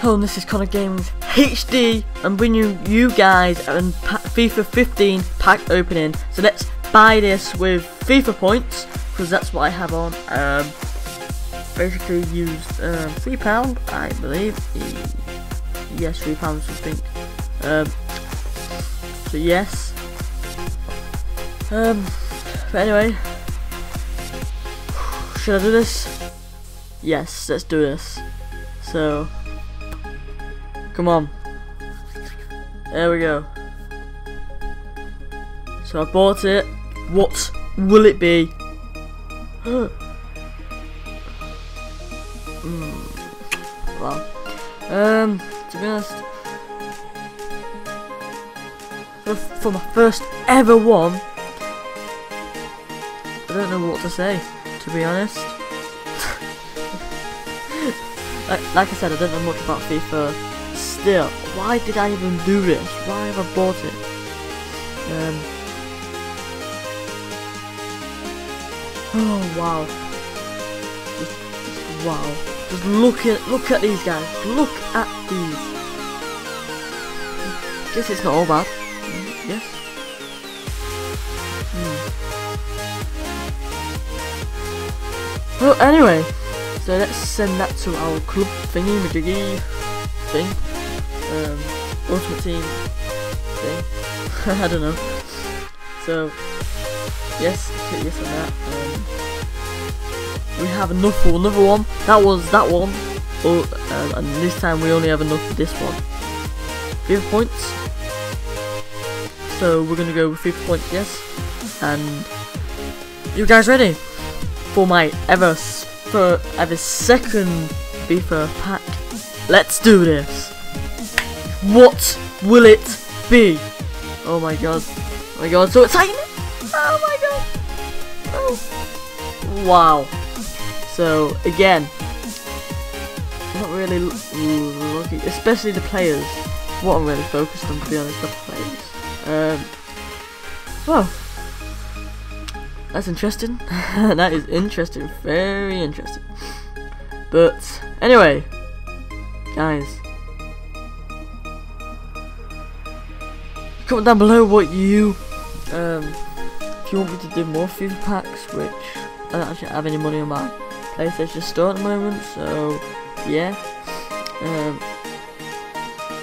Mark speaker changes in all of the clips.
Speaker 1: Hello, this is Conor Gamingz HD. I'm bringing you guys a FIFA 15 pack opening. So let's buy this with FIFA points because that's what I have on. Um, basically used um, three pound, I believe. Yes, three pounds, I think. Um, so yes. Um, but anyway, should I do this? Yes, let's do this. So. Come on. There we go. So I bought it. What will it be? mm. Well, um, to be honest, for, for my first ever one, I don't know what to say. To be honest, like, like I said, I don't know much about FIFA still, why did I even do this? Why have I bought it? Um, oh wow. Just, just, wow. Just look at look at these guys. Look at these. Guess it's not all bad. Yes. Hmm. Well, anyway, so let's send that to our club thingy majiggy thing um, Ultimate Team thing. I don't know. So, yes, yes on that. We have enough for another one. That was that one. Oh, um, and this time we only have enough for this one. 50 points. So we're gonna go with 50 points, yes. And you guys ready for my ever for ever second FIFA pack? Let's do this. What will it be? Oh my god. Oh my god, so exciting! Oh my god! Oh. Wow. So, again, not really looking, especially the players. What I'm really focused on, to be honest, the players. Um, well, that's interesting. that is interesting, very interesting. But, anyway, guys, comment down below what you um if you want me to do more FIFA packs which I don't actually have any money on my PlayStation store at the moment so yeah um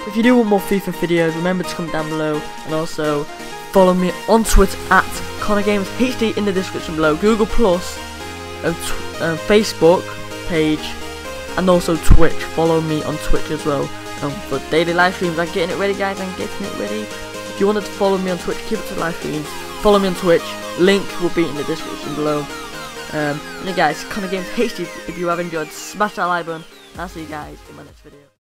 Speaker 1: if you do want more FIFA videos remember to comment down below and also follow me on Twitter at Conor Games HD in the description below Google Plus and uh, Facebook page and also Twitch follow me on Twitch as well um, for daily live streams I'm getting it ready guys I'm getting it ready if you wanted to follow me on Twitch, keep it to live streams. Follow me on Twitch. Link will be in the description below. Um, and guys, Conor Games HD. If you have enjoyed, smash that like button. And I'll see you guys in my next video.